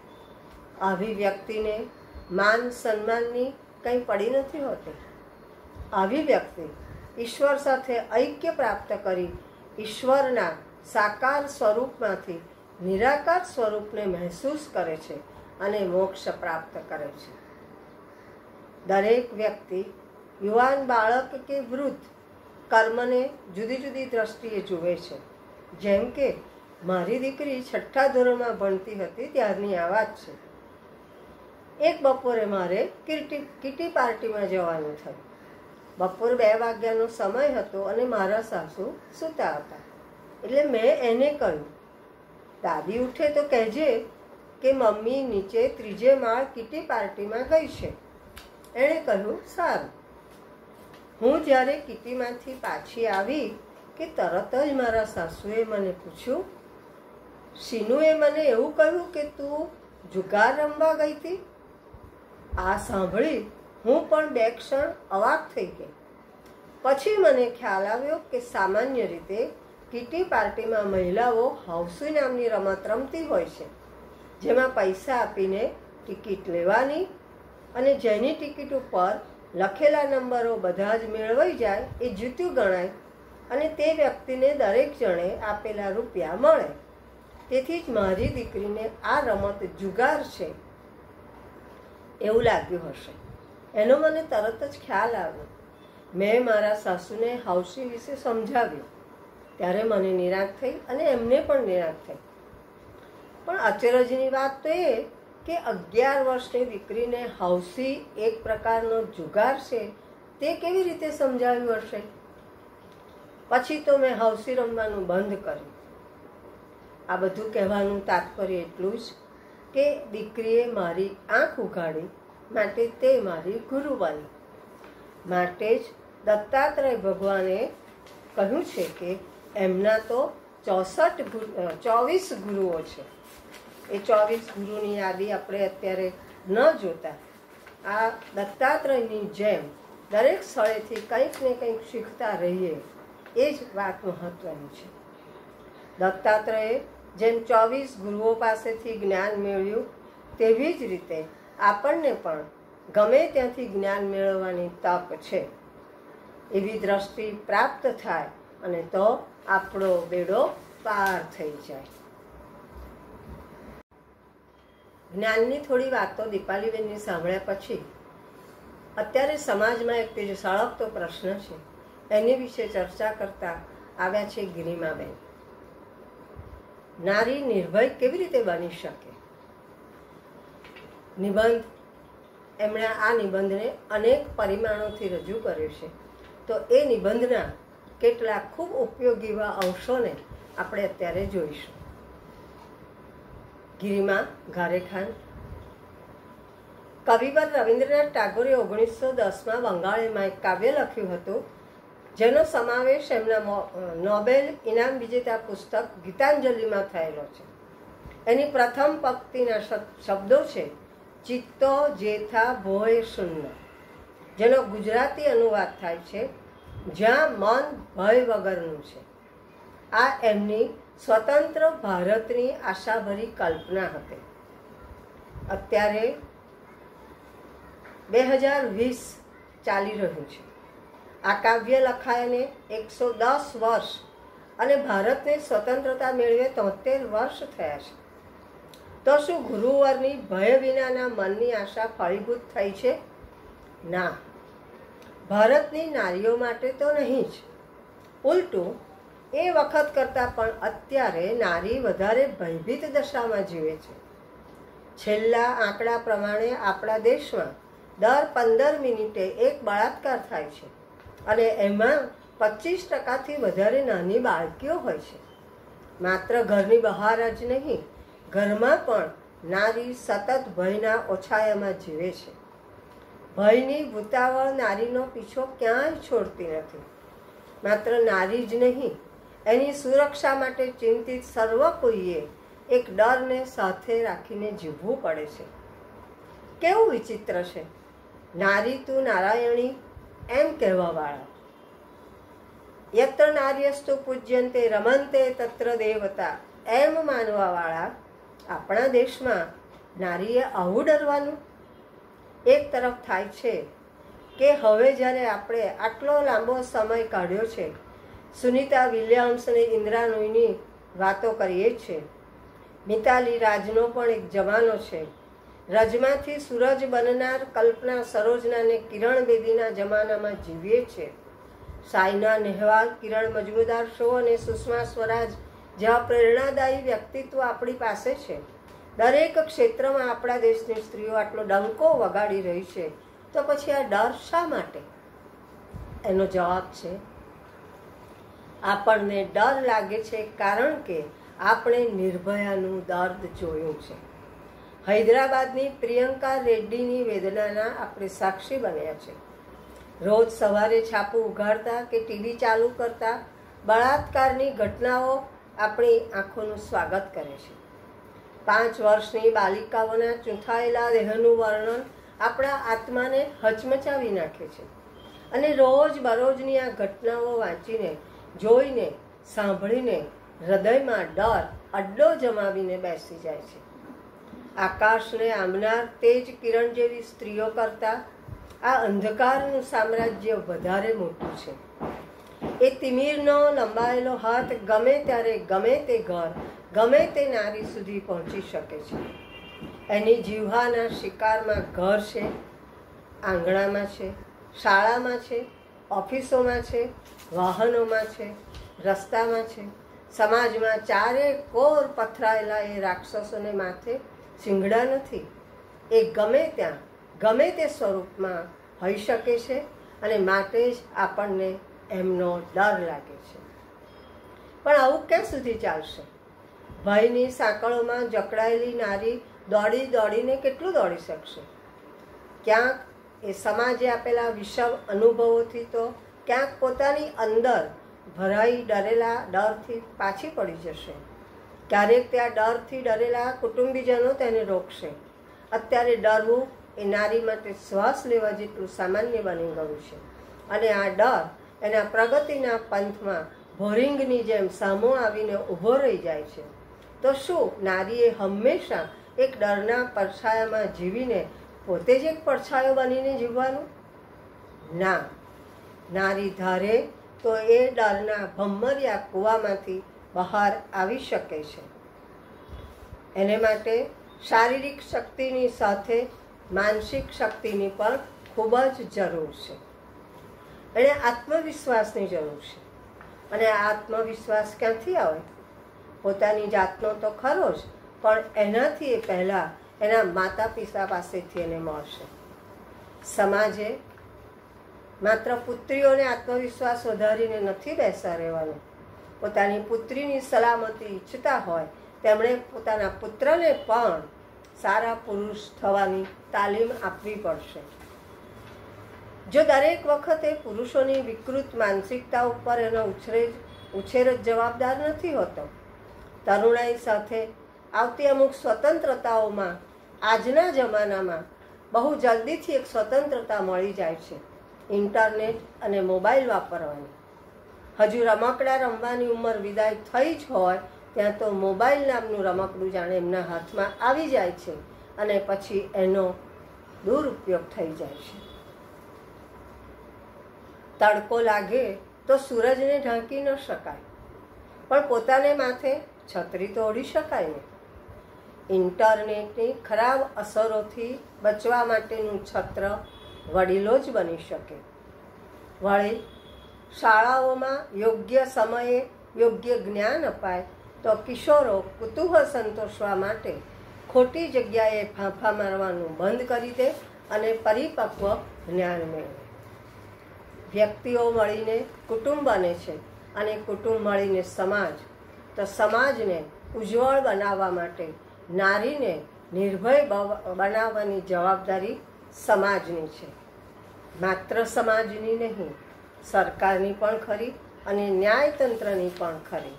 આવી વ્યક્તિને માન સન્માનની કંઈ પડી નથી હોતી. આવી વ્યક્તિ ઈશ્વર સાથે ઐક્ય પ્રાપ્ત કરી ઈશ્વરના સાકાર સ્વરૂપમાંથી નિરાકાર સ્વરૂપને મહેસૂસ કરે છે અને મોક્ષ પ્રાપ્ત કરે છે. દરેક વ્યક્તિ, યુવાન બાળક કે વૃદ્ધ, કર્મને જુદી જુદી દ્રષ્ટિએ જુએ છે. જેમ કે, મારી દીકરી છઠ્ઠા ધોરણમાં ભણતી હતી ત્યારની આ વાત છે. એક બપોરે મારે કિટી કિટી પાર્ટીમાં જવાનું થયું. બપોર બે વાગ્યાનો સમય હતો અને મારા સાસુ સૂતા હતા. એટલે મેં એને કહ્યું, દાદી ઉઠે તો કહેજે કે મમ્મી નીચે ત્રીજે માળ કિટી પાર્ટીમાં ગઈ છે. એણે કહ્યું, સારું. હું જ્યારે કિટીમાંથી પાછી આવી કે તરત જ મારા સાસુએ મને પૂછ્યું, શીનુએ મને એવું કહ્યું કે તું જુગાર રમવા ગઈ હતી? આ સાંભળી હું પણ બે ક્ષણ અવાક થઈ ગઈ. પછી મને ખ્યાલ આવ્યો કે સામાન્ય રીતે કીટી પાર્ટીમાં મહિલાઓ હાઉસી નામની રમત રમતી હોય છે, જેમાં પૈસા આપીને ટિકિટ લેવાની અને જેની ટિકિટ ઉપર લખેલા નંબરો બધા જ મેળવાઈ જાય એ જીત્યું ગણાય અને તે વ્યક્તિને દરેક જણે આપેલા રૂપિયા મળે. તેથી જ મારી દીકરીને આ રમત જુગાર છે. એવું લાગ્યું હશે. એનો મને તરત જ ખ્યાલ આવ્યો. મેં મારા સાસુને હાઉસી વિશે સમજાવ્યું. ત્યારે મને નિરાશ થઈ અને એમને પણ નિરાશ થઈ. પણ અચરજની વાત તો એ કે અગિયાર વર્ષની દીકરીને હાઉસી એક પ્રકારનો જુગાર છે, તે કેવી રીતે સમજાવ્યું હશે? પછી તો મેં હાઉસી રમવાનું બંધ કર્યું. આ બધું કહેવાનું તાત્પર્ય એટલું જ કે દીકરીએ મારી આંખ ઉઘાડી માટે તે મારી ગુરુ બની. માટે જ દત્તાત્રેય ભગવાને કહ્યું છે કે એમના તો ચોસઠ ચોવીસ ગુરુઓ છે. એ ચોવીસ ગુરુની યાદી આપણે અત્યારે ન જોતા. આ દત્તાત્રેયની જેમ દરેક સ્થળેથી કંઈક ને કંઈક શીખતા રહીએ. એ જ વાત મહત્વની છે. દત્તાત્રેયે જેમ ચોવીસ ગુરુઓ પાસેથી જ્ઞાન મેળવ્યું, તેવી જ રીતે આપણને પણ ગમે ત્યાંથી જ્ઞાન મેળવવાની તક છે. એવી દ્રષ્ટિ પ્રાપ્ત થાય અને તો આપણો બેડો પાર થઈ જાય. જ્ઞાનની થોડી વાતો દીપાલીબેનની સાંભળ્યા પછી, અત્યારે સમાજમાં એક તે સળગતો પ્રશ્ન છે. એની વિશે ચર્ચા કરતા આવ્યા છે ગિરિમાબેન. નારી નિર્ભય કેવી રીતે બની શકે? નિબંધ. એમણે આ નિબંધને અનેક પરિમાણોથી રજૂ કર્યો છે. તો એ નિબંધના કેટલાક ખૂબ ઉપયોગી એવા અંશોને આપણે અત્યારે જોઈશું. ગિરિમા ઘારેખાન કવિવર રવિન્દ્રનાથ ટાગોરે ઓગણીસો દસમાં બંગાળીમાં એક કાવ્ય લખ્યું હતું જેનો સમાવેશ એમના નોબેલ, ઇનામ, વિજેતા પુસ્તક ગીતાંજલિમાં થયેલો છે. એની પ્રથમ પંક્તિના શબ્દો છે, ચિત્તો, જેથા, ભોય, શૂન્ય. જેનો ગુજરાતી અનુવાદ થાય છે, જ્યાં મન ભય વગરનું છે. આ એમની સ્વતંત્ર ભારતની આશાભરી કલ્પના હતી. અત્યારે બે હજાર વીસ ચાલી રહ્યું છે. આ કાવ્ય લખાયને એકસો દસ વર્ષ અને ભારતને સ્વતંત્રતા મેળવે તોતેર વર્ષ થયા છે. તો શું ગુરુવરની ભય વિનાના મનની આશા ફળીભૂત થઈ છે? ના. ભારતની નારીઓ માટે તો નહીં જ. ઉલટું, એ વખત કરતાં પણ અત્યારે નારી વધારે ભયભીત દશામાં જીવે છે. છેલ્લા આંકડા પ્રમાણે આપણા દેશમાં દર પંદર મિનિટે એક બળાત્કાર થાય છે. અને એમાં પચીસ ટકાથી વધારે નાની બાળકીઓ હોય છે. માત્ર ઘરની બહાર જ નહીં, ઘરમાં પણ નારી સતત ભયના ઓછાયામાં જીવે છે. ભયની ભૂતાવળ નારીનો પીછો ક્યાંય છોડતી નથી. માત્ર નારી જ નહીં, એની સુરક્ષા માટે ચિંતિત સર્વ કોઈએ એક ડરને સાથે રાખીને જીવવું પડે છે. કેવું વિચિત્ર છે. નારી તું નારાયણી એમ કહેવાવાળા. યત્ર નાર્યસ્તુ પૂજ્યંતે રમંતે તત્ર દેવતા એમ માનવાવાળા આપણા દેશમાં નારીએ આવું ડરવાનું? એક તરફ થાય છે કે હવે જ્યારે આપણે આટલો લાંબો સમય કાઢ્યો છે, સુનિતા વિલિયમ્સ અને ઇન્દ્રા વાતો કરીએ છીએ. મિતાલી રાજનો પણ એક જમાનો છે. રજમાંથી સૂરજ બનનાર કલ્પના સરોજનાને કિરણ બેદીના જમાનામાં જીવીએ છીએ. સાયના નેહવાલ, કિરણ મજમુદાર શો અને સુષ્મા સ્વરાજ જેવા પ્રેરણાદાયી વ્યક્તિત્વ આપણી પાસે છે. દરેક ક્ષેત્રમાં આપણા દેશની સ્ત્રીઓ આટલો ડંકો વગાડી રહી છે. તો પછી આ ડર શા માટે? એનો જવાબ છે, આપણને ડર લાગે છે કારણ કે આપણે નિર્ભયાનું દર્દ જોયું છે. હૈદરાબાદની પ્રિયંકા રેડ્ડીની વેદનાના આપણે સાક્ષી બન્યા છે. રોજ સવારે છાપું ઉઘાડતા કે ટીવી ચાલુ કરતા બળાત્કારની ઘટનાઓ આપણી આંખોનું સ્વાગત કરે છે. પાંચ વર્ષની બાલિકાઓના ચૂંથાયેલા દેહનું વર્ણન આપણા આત્માને હચમચાવી નાખે છે અને રોજ બરોજની આ ઘટનાઓ વાંચીને, જોઈને, સાંભળીને હૃદયમાં ડર, અડ્ડો જમાવીને બેસી જાય છે. આકાશને આંબનાર જ કિરણ જેવી સ્ત્રીઓ કરતા આ અંધકારનું સામ્રાજ્ય વધારે મોટું છે. એ તિમીરનો લંબાયેલો હાથ ગમે ત્યારે ગમે તે ઘર, ગમે તે નારી સુધી પહોંચી શકે છે. એની જીવહાના શિકારમાં ઘર છે, આંગણામાં છે, શાળામાં છે, ઓફિસોમાં છે, વાહનોમાં છે, રસ્તામાં છે. સમાજમાં ચારે કોર પથરાયેલા એ રાક્ષસોને માથે સિંગડા નથી. એ ગમે ત્યાં, ગમે તે સ્વરૂપમાં હોઈ શકે છે અને માટે જ આપણને એમનો ડર લાગે છે. પણ આવું ક્યાં સુધી ચાલશે? ભયની સાંકળોમાં જકડાયેલી નારી દોડી દોડીને કેટલું દોડી શકશે? ક્યાંક એ સમાજે આપેલા વિષમ અનુભવોથી તો ક્યાંક પોતાની અંદર ભરાઈ ડરેલા ડરથી પાછી પડી જશે. ક્યારેક ત્યાં ડરથી ડરેલા કુટુંબીજનો તેને રોકશે. અત્યારે ડરવું એ નારી માટે શ્વાસ લેવા જેટલું સામાન્ય બની ગયું છે. અને આ ડર એના પ્રગતિના પંથમાં ભોરિંગની જેમ સામો આવીને ઊભો રહી જાય છે. તો શું નારીએ હંમેશા એક ડરના પડછાયામાં જીવીને પોતે જ એક પડછાયો બનીને જીવવાનું? ના. નારી ધારે તો એ ડરના ભમ્મરિયા કૂવામાંથી બહાર આવી શકે છે. એને માટે શારીરિક શક્તિની સાથે માનસિક શક્તિની પણ ખૂબ જ જરૂર છે. એને આત્મવિશ્વાસની જરૂર છે. અને આત્મવિશ્વાસ ક્યાંથી આવે? પોતાની જાતનો તો ખરો જ, પણ એનાથી એ પહેલાં એના માતા પિતા પાસેથી એને મળશે. સમાજે માત્ર પુત્રીઓને આત્મવિશ્વાસ વધારીને નથી બેસા રહેવાનું. પોતાની પુત્રીની સલામતી ઈચ્છતા હોય, તેમણે પોતાના પુત્રને પણ સારા પુરુષ થવાની તાલીમ આપવી પડશે. જો દરેક વખતે પુરુષોની વિકૃત માનસિકતા ઉપર એનો ઉછેર ઉછેર જ જવાબદાર નથી હોતો, તરુણાઈ સાથે આવતી અમુક સ્વતંત્રતાઓમાં આજના જમાનામાં બહુ જલ્દીથી એક સ્વતંત્રતા મળી જાય છે. ઇન્ટરનેટ અને મોબાઈલ વાપરવાની. હજુ રમકડા રમવાની ઉંમર વિદાય થઈ જ હોય, ત્યાં તો મોબાઈલ નામનું રમકડું જાણે એમના હાથમાં આવી જાય છે અને પછી એનો દુરુપયોગ થઈ જાય છે. તડકો લાગે તો સૂરજને ઢાંકી ન શકાય, પણ પોતાને માથે છત્રી તો ઓઢી શકાય ને. ઇન્ટરનેટની ખરાબ અસરોથી બચવા માટેનું છત્ર વડીલો જ બની શકે. વળી શાળાઓમાં યોગ્ય સમયે યોગ્ય જ્ઞાન અપાય તો કિશોરો કુતૂહલ સંતોષવા માટે ખોટી જગ્યાએ ફાંફા મારવાનું બંધ કરી દે અને પરિપક્વ જ્ઞાન મેળવે. વ્યક્તિઓ મળીને કુટુંબ બને છે અને કુટુંબ મળીને સમાજ, તો સમાજને ઉજ્જવળ બનાવવા માટે નારીને નિર્ભય બનાવવાની જવાબદારી સમાજની છે. માત્ર સમાજની નહીં સરકારની પણ ખરી અને ન્યાયતંત્રની પણ ખરી.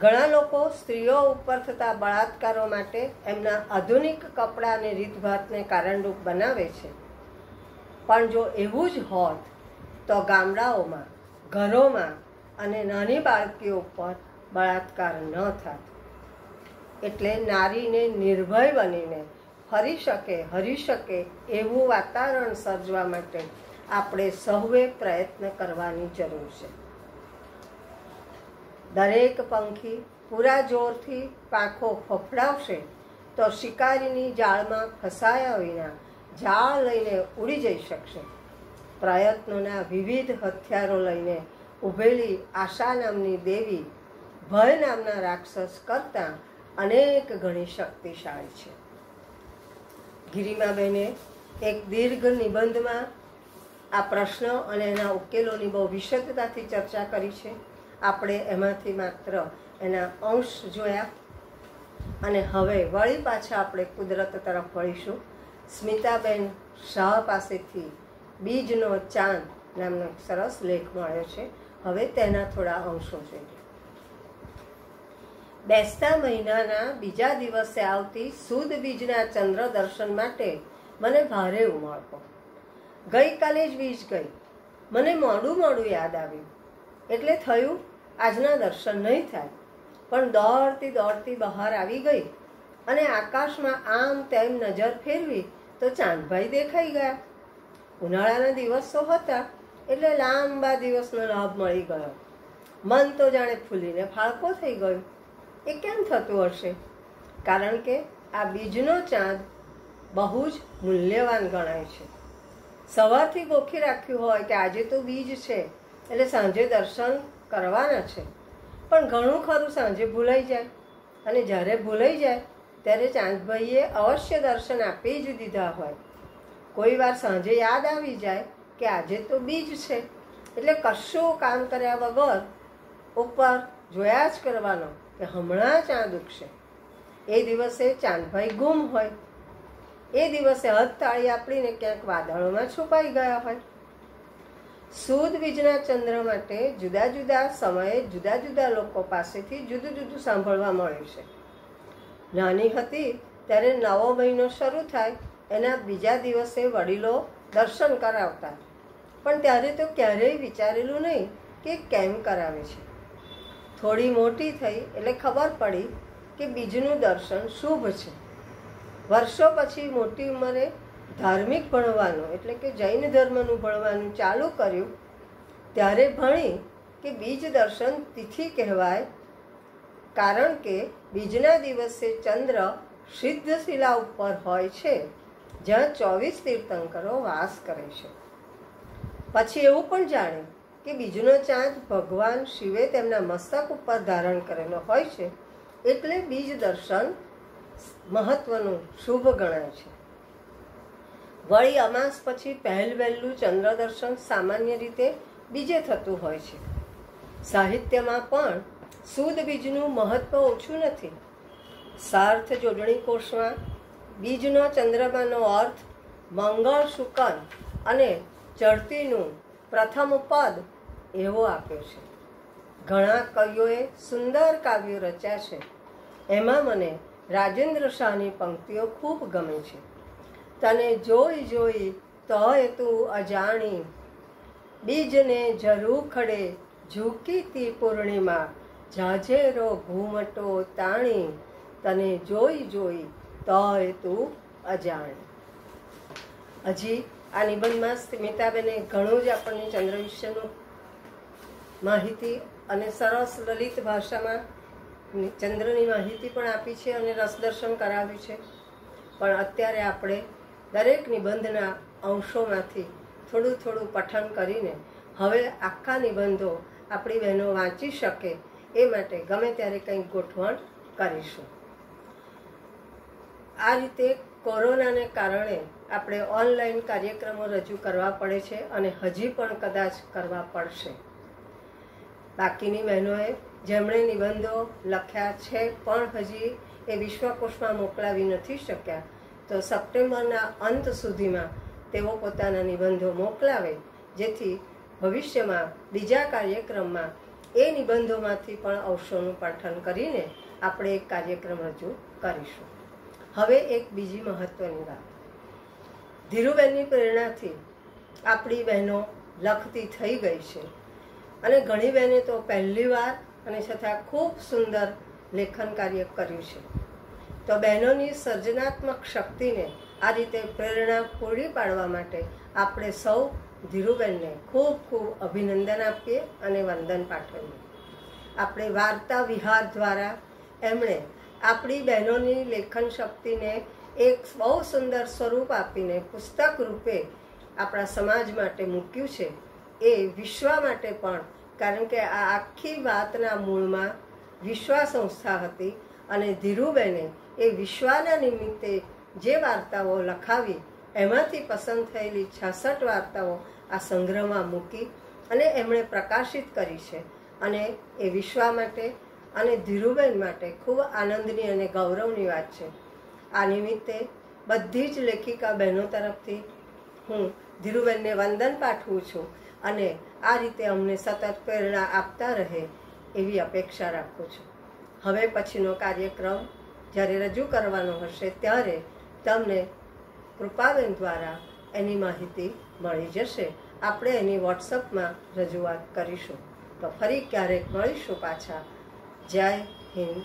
ઘણા લોકો સ્ત્રીઓ ઉપર થતા બળાત્કારો માટે એમના આધુનિક કપડાં અને રીતભાતને કારણરૂપ બનાવે છે. પણ જો એવું જ હોત, તો ગામડાઓમાં, ઘરોમાં અને નાની બાળકીઓ પર બળાત્કાર ન થાત. એટલે નારીને નિર્ભય બનીને ફરી શકે, હરી શકે એવું વાતાવરણ સર્જવા માટે આપણે સૌએ પ્રયત્ન કરવાની જરૂર છે. દરેક પંખી પૂરા જોરથી પાંખો ફફડાવશે તો શિકારીની જાળમાં ફસાયા વિના જાળ લઈને ઉડી જઈ શકશે. પ્રયત્નોના વિવિધ હથિયારો લઈને ઉભેલી આશા નામની દેવી ભય નામના રાક્ષસ કરતાં અનેક ગણી શક્તિશાળી છે. ગિરિમાબેને એક દીર્ઘ નિબંધમાં આ પ્રશ્ન અને એના ઉકેલોની બહુ વિશદતાથી ચર્ચા કરી છે. આપણે એમાંથી માત્ર એના અંશ જોયા. અને હવે વળી પાછા આપણે કુદરત તરફ વળીશું. સ્મિતાબેન શાહ પાસેથી બીજનો ચાંદ નામનો સરસ લેખ મળ્યો છે. હવે તેના થોડા અંશો જોઈએ. બેસતા મહિનાના બીજા દિવસે આવતી સુદ બીજના ચંદ્ર દર્શન માટે મને ભારે ઉમળકો. ગઈકાલે જ વીજ ગઈ. મને મોડું મોડું યાદ આવ્યું. એટલે થયું, આજના દર્શન નહીં થાય. પણ દોડતી દોડતી બહાર આવી ગઈ અને આકાશમાં આમ તેમ નજર ફેરવી તો ચાંદભાઈ દેખાઈ ગયા. ઉનાળાના દિવસો હતા, એટલે લાંબા દિવસનો લાભ મળી ગયો. મન તો જાણે ફૂલીને ફાળકો થઈ ગયો. એ કેમ થતું હશે? કારણ કે આ બીજનો ચાંદ બહુ જ મૂલ્યવાન ગણાય છે. સવારથી ગોખી રાખ્યું હોય કે આજે તો બીજ છે, એટલે સાંજે દર્શન કરવાના છે. પણ ઘણું ખરું સાંજે ભૂલાઈ જાય. અને જ્યારે ભૂલાઈ જાય, ત્યારે ચાંદભાઈએ અવશ્ય દર્શન આપી જ દીધા હોય. કોઈ વાર સાંજે યાદ આવી જાય કે આજે તો બીજ છે, એટલે કશું કામ કર્યા વગર ઉપર જોયા જ કરવાનો કે હમણાં ચાંદ ઉગશે. એ દિવસે ચાંદભાઈ ગુમ હોય એ દિવસે હદ તાળી આપણીને ક્યાંક વાદળોમાં છુપાઈ ગયા હોય. સુદ બીજના ચંદ્ર માટે જુદા જુદા સમયે જુદા જુદા લોકો પાસેથી જુદું જુદું સાંભળવા મળ્યું છે. નાની હતી ત્યારે નવો મહિનો શરૂ થાય, એના બીજા દિવસે વડીલો દર્શન કરાવતા. પણ ત્યારે તો ક્યારેય વિચારેલું નહીં કે કેમ કરાવે છે. થોડી મોટી થઈ એટલે ખબર પડી કે બીજનું દર્શન શુભ છે. વર્ષો પછી મોટી ઉંમરે ધાર્મિક ભણવાનું, એટલે કે જૈન ધર્મનું ભણવાનું ચાલુ કર્યું, ત્યારે ભણી કે બીજ દર્શન તિથિ કહેવાય, કારણ કે બીજના દિવસે ચંદ્ર સિદ્ધ શિલા ઉપર હોય છે, જ્યાં ચોવીસ તીર્થંકરો વાસ કરે છે. પછી એવું પણ જાણ્યું કે બીજનો ચાંદ ભગવાન શિવે તેમના મસ્તક ઉપર ધારણ કરેલો હોય છે, એટલે બીજ દર્શન મહત્વનું શુભ ગણાય છે. વળી અમાસ પછી પહેલ વહેલું ચંદ્ર દર્શન સામાન્ય રીતે બીજે થતું હોય છે. સાહિત્યમાં પણ સુદ બીજનું મહત્વ ઓછું નથી. સાર્થ જોડણી કોષમાં બીજનો ચંદ્રમાનો અર્થ મંગળ શુકન અને ચડતીનું પ્રથમ પદ એવો આપ્યો છે. ઘણા કવિઓએ સુંદર કાવ્યો રચ્યા છે. એમાં મને રાજેન્દ્ર શાહની પંક્તિઓ ખૂબ ગમે છે. તને જોઈ જોઈ તોય તું અજાણી. બીજને જરૂર ખડે ઝૂકીતી પૂર્ણિમા. જાજેરો ઘૂમટો તાણી. તને જોઈ જોઈ તોય તું અજાણી. હજી આ નિબંધમાં સ્મિતાબેને ઘણું જ આપણને ચંદ્ર વિશેનું માહિતી અને સરસ લલિત ભાષામાં ચંદ્રની માહિતી પણ આપી છે અને રસદર્શન કરાવ્યું છે. પણ અત્યારે આપણે દરેક નિબંધના અંશોમાંથી થોડું થોડું પઠન કરીને હવે આખા નિબંધો આપણી બહેનો વાંચી શકે એ માટે ગમે ત્યારે કંઈક ગોઠવણ કરીશું. આ રીતે કોરોનાને કારણે આપણે ઓનલાઈન કાર્યક્રમો રજૂ કરવા પડે છે અને હજી પણ કદાચ કરવા પડશે. બાકીની બહેનોએ જેમણે નિબંધો લખ્યા છે, પણ હજી એ વિશ્વકોશમાં મોકલાવી નથી શક્યા. તો સપ્ટેમ્બરના અંત સુધીમાં તેઓ પોતાના નિબંધો મોકલાવે, જેથી ભવિષ્યમાં બીજા કાર્યક્રમમાં એ નિબંધોમાંથી પણ અવશોનું પઠન કરીને આપણે એક કાર્યક્રમ રજૂ કરીશું. હવે એક બીજી મહત્વની વાત. ધીરુબેનની પ્રેરણાથી આપણી બહેનો લખતી થઈ ગઈ છે. અને ઘણી બહેને તો પહેલી વાર અને છતાં ખૂબ સુંદર લેખન કાર્ય કર્યું છે. તો બહેનોની સર્જનાત્મક શક્તિને આ રીતે પ્રેરણા પૂરી પાડવા માટે આપણે સૌ ધીરુબેનને ખૂબ ખૂબ અભિનંદન આપીએ અને વંદન પાઠવીએ. આપણે વાર્તા વિહાર દ્વારા એમણે આપણી બહેનોની લેખન શક્તિને એક બહુ સુંદર સ્વરૂપ આપીને પુસ્તક રૂપે આપણા સમાજ માટે મૂક્યું છે. એ વિશ્વ માટે પણ કારણ કે આ આખી વાતના મૂળમાં વિશ્વા સંસ્થા હતી અને ધીરુબેને એ વિશ્વાના નિમિત્તે જે વાર્તાઓ લખાવી, એમાંથી પસંદ થયેલી છાસઠ વાર્તાઓ આ સંગ્રહમાં મૂકી અને એમણે પ્રકાશિત કરી છે. અને એ વિશ્વા માટે અને ધીરુબેન માટે ખૂબ આનંદની અને ગૌરવની વાત છે. આ નિમિત્તે બધી જ લેખિકા બહેનો તરફથી હું ધીરુબેનને વંદન પાઠવું છું અને આ રીતે અમને સતત પ્રેરણા આપતા રહે એવી અપેક્ષા રાખું છું. હવે પછીનો કાર્યક્રમ જ્યારે રજૂ કરવાનો હશે ત્યારે તમને કૃપાબેન દ્વારા એની માહિતી મળી જશે. આપણે એની વોટ્સઅપમાં રજૂઆત કરીશું. તો ફરી ક્યારેક મળીશું પાછા. જય હિન્દ.